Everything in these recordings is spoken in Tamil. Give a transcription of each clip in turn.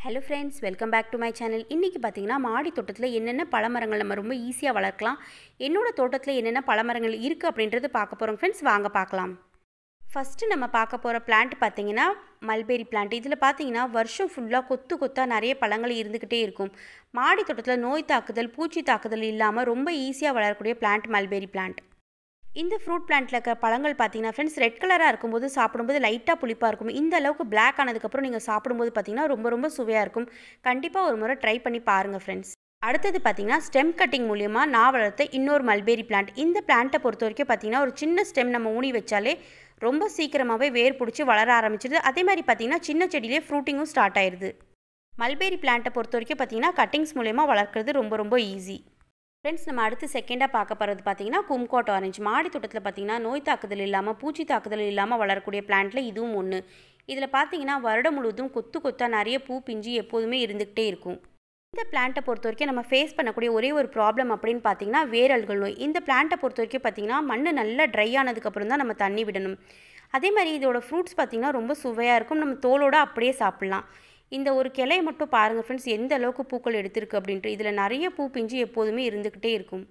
Hello friends welcome back to my channel இன்றைக்கி பார்த்தீங்கன்னா மாடி தோட்டத்தில் என்னென்ன பழமரங்கள் நம்ம ரொம்ப ஈஸியாக வளர்க்கலாம் என்னோட தோட்டத்தில் என்னென்ன பழமரங்கள் இருக்குது அப்படின்றது பார்க்க போகிறோம் ஃப்ரெண்ட்ஸ் வாங்க பார்க்கலாம். ஃபஸ்ட்டு நம்ம பார்க்க போகிற பிளான்ட் பார்த்தீங்கன்னா மல்பெரி பிளான்ட் இதில் பார்த்தீங்கன்னா வருஷம் ஃபுல்லாக கொத்து கொத்தாக நிறைய பழங்கள் இருந்துக்கிட்டே இருக்கும். மாடி தோட்டத்தில் நோய் தாக்குதல் பூச்சி தாக்குதல் இல்லாமல் ரொம்ப ஈஸியாக வளரக்கூடிய பிளான்ட் மல்பெரி பிளான்ட் இந்த ஃப்ரூட் பிளான்ட்டில் இருக்க பழங்கள் பார்த்தீங்கன்னா ஃப்ரெண்ட்ஸ் ரெட் கலராக இருக்கும்போது சாப்பிடும்போது லைட்டாக புளிப்பாக இருக்கும். இந்த அளவுக்கு பிளாக் ஆனதுக்கப்புறம் நீங்கள் சாப்பிடும்போது பார்த்தீங்கன்னா ரொம்ப ரொம்ப சுவையாக இருக்கும். கண்டிப்பாக ஒரு முறை ட்ரை பண்ணி பாருங்கள் ஃப்ரெண்ட்ஸ் அடுத்தது பார்த்தீங்கன்னா ஸ்டெம் கட்டிங் மூலியமாக நான் வளர்த்த இன்னொரு மல்பெரி பிளான்ட் இந்த பிளான்ட்டை பொறுத்த வரைக்கும் பார்த்தீங்கன்னா ஒரு சின்ன ஸ்டெம் நம்ம ஊனி வச்சாலே ரொம்ப சீக்கிரமாகவே வேர் பிடிச்சி வளர ஆரம்பிச்சிடுது அதே மாதிரி பார்த்தீங்கன்னா சின்ன செடியிலே ஃப்ரூட்டிங்கும் ஸ்டார்ட் ஆயிடுது மல்பெரி பிளான்ட்டை பொறுத்த வரைக்கும் பார்த்தீங்கன்னா கட்டிங்ஸ் மூலயமா வளர்க்குறது ரொம்ப ரொம்ப ஈஸி ஃப்ரெண்ட்ஸ் நம்ம அடுத்து செகண்டாக பார்க்க போகிறது பார்த்தீங்கன்னா கும்கோட் ஆரஞ்சு மாடி தோட்டத்தில் பார்த்தீங்கன்னா நோய் தாக்குதல் இல்லாமல் பூச்சி தாக்குதல் இல்லாமல் வளரக்கூடிய பிளான்ட்டில் இதுவும் ஒன்று இதில் பார்த்தீங்கன்னா வருடம் முழுவதும் கொத்து கொத்தாக நிறைய பூ பிஞ்சு எப்போதுமே இருந்துக்கிட்டே இருக்கும். இந்த பிளான்ட்டை பொறுத்த வரைக்கும் நம்ம ஃபேஸ் பண்ணக்கூடிய ஒரே ஒரு ப்ராப்ளம் அப்படின்னு பார்த்தீங்கன்னா வேரல்கள் நோய். இந்த பிளான்ட்டை பொறுத்த வரைக்கும் பார்த்தீங்கன்னா மண் நல்லா ட்ரை ஆனதுக்கப்புறம் தான் நம்ம தண்ணி விடணும். அதே மாதிரி இதோட ஃப்ரூட்ஸ் பார்த்திங்கன்னா ரொம்ப சுவையாக இருக்கும். நம்ம தோலோடு அப்படியே சாப்பிட்லாம். இந்த ஒரு கிளையை மட்டும் பாருங்கள் ஃப்ரெண்ட்ஸ் எந்த அளவுக்கு பூக்கள் எடுத்திருக்கு அப்படின்ட்டு. இதில் நிறைய பூ பிஞ்சு எப்போதுமே இருந்துக்கிட்டே இருக்கும்.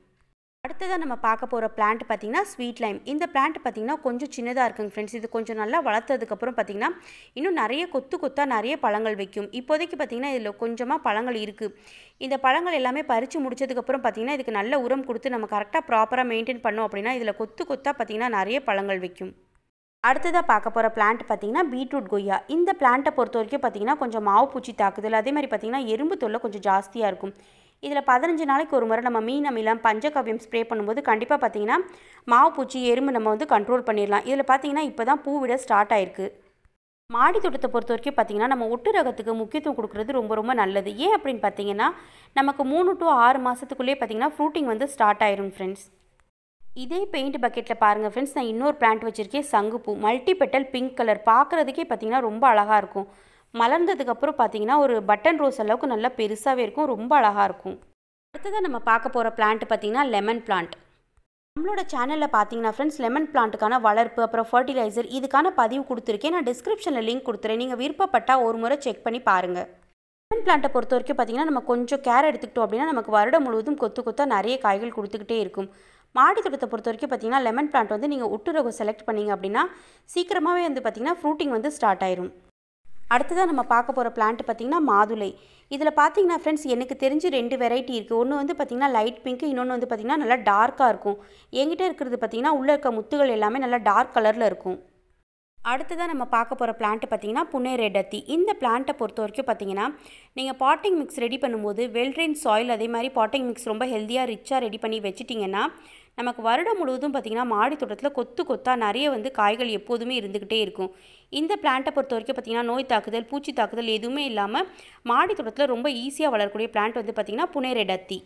அடுத்ததாக நம்ம பார்க்க போகிற பிளான்ட் பார்த்திங்கன்னா ஸ்வீட் லைம் இந்த பிளான்ட் பார்த்திங்கன்னா கொஞ்சம் சின்னதாக இருக்குங்க ஃப்ரெண்ட்ஸ் இது கொஞ்சம் நல்லா வளர்த்ததுக்கப்புறம் பார்த்திங்கன்னா இன்னும் நிறைய கொத்து கொத்தாக நிறைய பழங்கள் வைக்கும். இப்போதைக்கு பார்த்திங்கன்னா இதில் கொஞ்சமாக பழங்கள் இருக்குது இந்த பழங்கள் எல்லாமே பறித்து முடிச்சதுக்கப்புறம் பார்த்திங்கன்னா இதுக்கு நல்ல உரம் கொடுத்து நம்ம கரெக்டாக ப்ராப்பராக மெயின்டைன் பண்ணோம் அப்படின்னா இதில் கொத்து கொத்தாக பார்த்திங்கன்னா நிறைய பழங்கள் வைக்கும். அடுத்ததாக பார்க்க போகிற பிளான்ட் பார்த்திங்கன்னா பீட்ரூட் கொய்யா. இந்த பிளான்ட்டை பொறுத்த வரைக்கும் பார்த்திங்கன்னா கொஞ்சம் மாவு பூச்சி தாக்குதல். அதே மாதிரி பார்த்திங்கன்னா எறும்பு தொல்லை கொஞ்சம் ஜாஸ்தியாக இருக்கும். இதில் பதினஞ்சு நாளைக்கு ஒரு முறை நம்ம மீன் அமிலம் பஞ்சகவ்யம் ஸ்ப்ரே பண்ணும்போது கண்டிப்பாக பார்த்திங்கன்னா மாவு பூச்சி எறும்பு நம்ம வந்து கண்ட்ரோல் பண்ணிடலாம். இதில் பார்த்திங்கன்னா இப்போ தான் பூ விட ஸ்டார்ட் ஆயிருக்கு. மாடி தோட்டத்தை பொறுத்த வரைக்கும் பார்த்திங்கன்னா நம்ம ஒட்டு ரகத்துக்கு முக்கியத்துவம் கொடுக்குறது ரொம்ப ரொம்ப நல்லது. ஏன் அப்படின்னு பார்த்தீங்கன்னா நமக்கு மூணு டு ஆறு மாதத்துக்குள்ளேயே பார்த்திங்கன்னா ஃப்ரூட்டிங் வந்து ஸ்டார்ட் ஆயிரும் ஃப்ரெண்ட்ஸ் இதே பெயிண்ட் பக்கெட்டில் பாருங்கள் ஃப்ரெண்ட்ஸ் நான் இன்னொரு பிளான்ட் வச்சுருக்கேன் சங்குப்பூ. மல்டி பெட்டல் பிங்க் கலர் பார்க்குறதுக்கே பார்த்திங்கன்னா ரொம்ப அழகாக இருக்கும். மலர்ந்ததுக்கப்புறம் பார்த்திங்கன்னா ஒரு பட்டன் ரோஸ் அளவுக்கு நல்லா பெருசாகவே இருக்கும் ரொம்ப அழகாக இருக்கும். அடுத்ததாக நம்ம பார்க்க போகிற பிளான்ட் பார்த்திங்கன்னா லெமன் பிளான்ட் நம்மளோட சேனலில் பார்த்தீங்கன்னா ஃப்ரெண்ட்ஸ் லெமன் பிளான்ட்டுக்கான வளர்ப்பு அப்புறம் ஃபர்டிலைசர் இதுக்கான பதிவு கொடுத்துருக்கேன். நான் டிஸ்கிரிப்ஷனில் லிங்க் கொடுத்துறேன். நீங்கள் விருப்பப்பட்டால் ஒரு முறை செக் பண்ணி பாருங்கள் லெமன் பிளான்ட்டை பொறுத்த வரைக்கும் பார்த்திங்கன்னா நம்ம கொஞ்சம் கேர் எடுத்துக்கிட்டோம் அப்படின்னா நமக்கு வருடம் முழுவதும் கொத்து கொத்தாக நிறைய காய்கள் கொடுத்துக்கிட்டே இருக்கும். மாடி தோட்டத்தை பொறுத்த வரைக்கும் பார்த்தீங்கன்னா லெமன் பிளான்ட் வந்து நீங்கள் ஒட்டு ரகம் செலக்ட் பண்ணிங்க அப்படின்னா சீக்கிரமாகவே வந்து பார்த்திங்கன்னா ஃப்ரூட்டிங் வந்து ஸ்டார்ட் ஆயிரும். அடுத்ததாக நம்ம பார்க்க போகிற பிளான்ட் பார்த்திங்கன்னா மாதுளை. இதில் பார்த்தீங்கன்னா ஃப்ரெண்ட்ஸ் எனக்கு தெரிஞ்சு ரெண்டு வெரைட்டி இருக்குது ஒன்று வந்து பார்த்திங்கன்னா லைட் பிங்க் இன்னொன்று வந்து பார்த்திங்கன்னா நல்லா டார்க்காக இருக்கும். என்கிட்ட இருக்கிறது பார்த்திங்கன்னா உள்ளே இருக்க முத்துகள் எல்லாமே நல்லா டார்க் கலரில் இருக்கும். அடுத்ததாக நம்ம பார்க்க போகிற பிளான்ட்டு பார்த்திங்கன்னா புனே ரெடத்தி இந்த பிளான்ட்டை பொறுத்த வரைக்கும் பார்த்திங்கன்னா நீங்கள் பாட்டிங் மிக்ஸ் ரெடி பண்ணும்போது வெல்ட்ரெயின் சாயில் அதே மாதிரி பாட்டிங் மிக்ஸ் ரொம்ப ஹெல்த்தியாக ரிச்சாக ரெடி பண்ணி வச்சுட்டிங்கன்னா நமக்கு வருடம் முழுவதும் பார்த்திங்கன்னா மாடி தோட்டத்தில் கொத்து கொத்தாக நிறைய வந்து காய்கள் எப்போதுமே இருந்துக்கிட்டே இருக்கும். இந்த பிளான்ட்டை பொறுத்த வரைக்கும் பார்த்திங்கன்னா நோய் தாக்குதல் பூச்சி தாக்குதல் எதுவுமே இல்லாமல் மாடி தோட்டத்தில் ரொம்ப ஈஸியாக வளரக்கூடிய பிளான்ட் வந்து பார்த்திங்கன்னா புனே அத்தி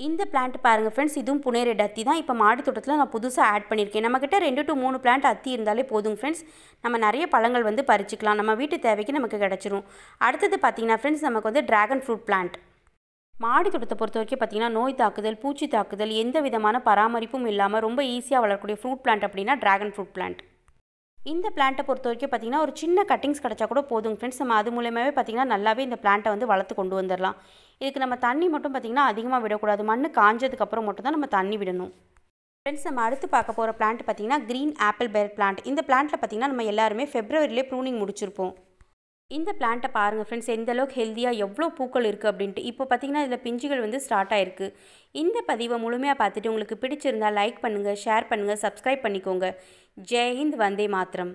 இந்த பிளான்ட் பாருங்கள் ஃப்ரெண்ட்ஸ் இதுவும் புனே ரெட் அத்தி தான். இப்போ மாடி தோட்டத்தில் நான் புதுசாக ஆட் பண்ணியிருக்கேன் நம்மக்கிட்ட ரெண்டு டு மூணு பிளான்ட் அத்தி இருந்தாலே போதும் ஃப்ரெண்ட்ஸ் நம்ம நிறைய பழங்கள் வந்து பறிச்சிக்கலாம். நம்ம வீட்டு தேவைக்கு நமக்கு கிடச்சிரும். அடுத்தது பார்த்தீங்கன்னா ஃப்ரெண்ட்ஸ் நமக்கு வந்து ட்ராகன் ஃப்ரூட் பிளான்ட் மாடி தோட்டத்தை பொறுத்த வரைக்கும் பார்த்திங்கன்னா நோய் தாக்குதல் பூச்சி தாக்குதல் எந்த விதமான பராமரிப்பும் இல்லாமல் ரொம்ப ஈஸியாக வளரக்கூடிய ஃப்ரூட் பிளான்ட் அப்படின்னா ட்ராகன் ஃப்ரூட் பிளான்ட் இந்த பிளான்ட்டை பொறுத்த வரைக்கும் பார்த்திங்கன்னா ஒரு சின்ன கட்டிங்ஸ் கிடச்சா கூட போதும் ஃப்ரெண்ட்ஸ் நம்ம அது மூலயமாவே பார்த்திங்கன்னா நல்லாவே இந்த பிளான்ட்டை வந்து வளர்த்து கொண்டு வந்துடலாம் இதுக்கு நம்ம தண்ணி மட்டும் பார்த்திங்கன்னா அதிகமாக விடக்கூடாது. மண் காஞ்சதுக்கப்புறம் மட்டும் தான் நம்ம தண்ணி விடணும். ஃப்ரெண்ட்ஸ் நம்ம அடுத்து பார்க்க போகிற பிளான்ட் பார்த்திங்கன்னா க்ரீன் ஆப்பிள் பேர் பிளான்ட் இந்த பிளான்ட்டில் பார்த்திங்கன்னா நம்ம எல்லாருமே ஃபெப்ரவரியிலே ப்ரூனிங் முடிச்சிருப்போம். இந்த பிளான்ட்டை பாருங்கள் ஃப்ரெண்ட்ஸ் எந்த அளவுக்கு ஹெல்த்தியாக எவ்வளோ பூக்கள் இருக்குது அப்படின்ட்டு. இப்போ பார்த்திங்கன்னா இதில் பிஞ்சுகள் வந்து ஸ்டார்ட் ஆயிருக்கு. இந்த பதிவை முழுமையாக பார்த்துட்டு உங்களுக்கு பிடிச்சிருந்தா லைக் பண்ணுங்கள் ஷேர் பண்ணுங்கள் சப்ஸ்கிரைப் பண்ணிக்கோங்க. ஜெய் ஹிந்த் வந்தே மாத்திரம்.